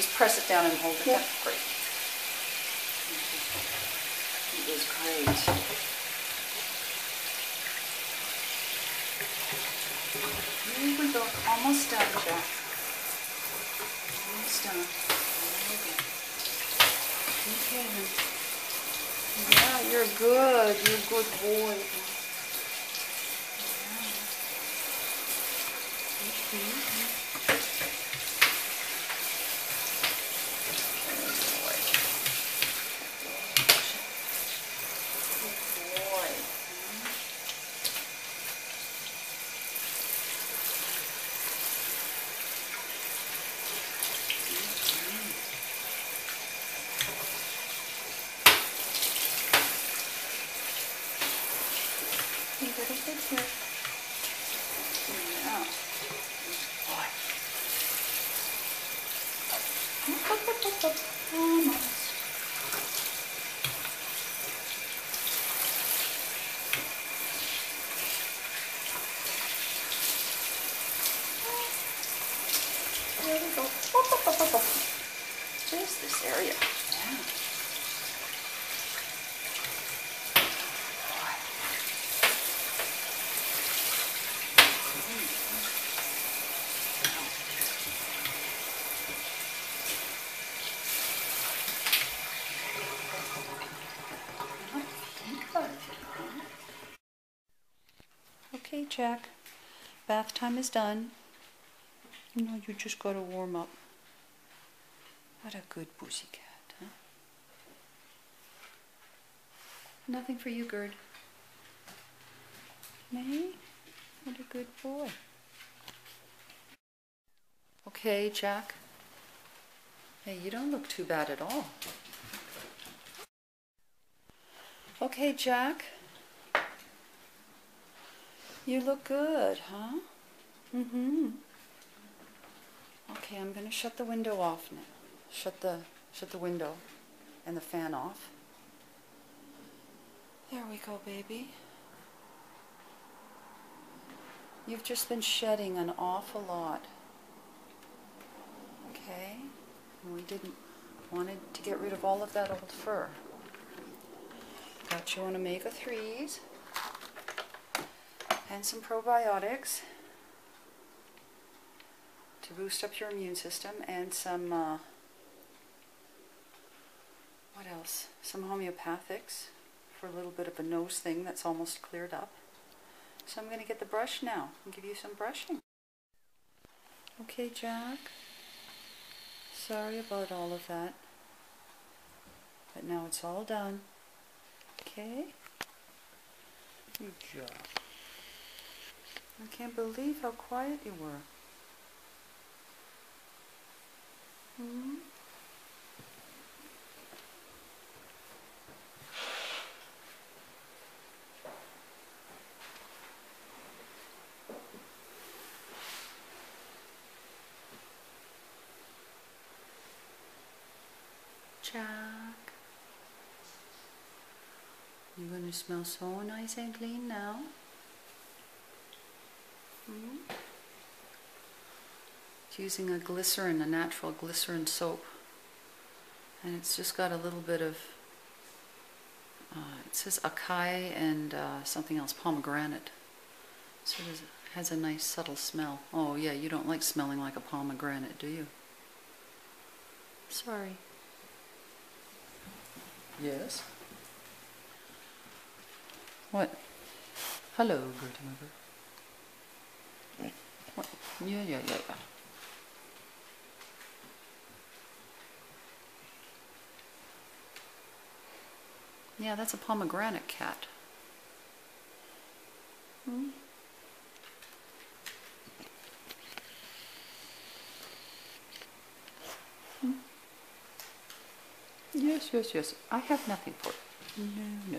Just press it down and hold it. Yeah. Great. He is great. Here we go. Almost done, Jack. Almost done. There we go. Okay. Yeah, you're good. You're a good boy. You better sit here. Yeah. Boy. Up, up, up, up, up. Almost. There we go. Just this area. Yeah. Okay, Jack. Bath time is done. No, you just gotta warm up. What a good pussycat, huh? Nothing for you, Gerd. May? What a good boy. Okay, Jack. Hey, you don't look too bad at all. Okay, Jack. You look good, huh? Mm-hmm. Okay, I'm gonna shut the window off now. Shut the shut the window and the fan off. There we go, baby. You've just been shedding an awful lot. Okay? We didn't wanted to get rid of all of that old fur. Got you on omega 3s and some probiotics to boost up your immune system and some uh, what else? Some homeopathics for a little bit of a nose thing that's almost cleared up. So I'm going to get the brush now and give you some brushing. Okay, Jack. Sorry about all of that. But now it's all done. Okay? Good job. I can't believe how quiet you were. Hmm? Jack. You're going to smell so nice and clean now. Hmm? It's using a glycerin, a natural glycerin soap. And it's just got a little bit of, uh, it says acai and uh, something else, pomegranate. So it has a nice subtle smell. Oh yeah, you don't like smelling like a pomegranate, do you? Sorry. Yes? What? Hello, Gertie? Yeah, yeah, yeah, yeah. Yeah, that's a pomegranate cat. Hmm? Hmm? Yes, yes, yes. I have nothing for it. No, no.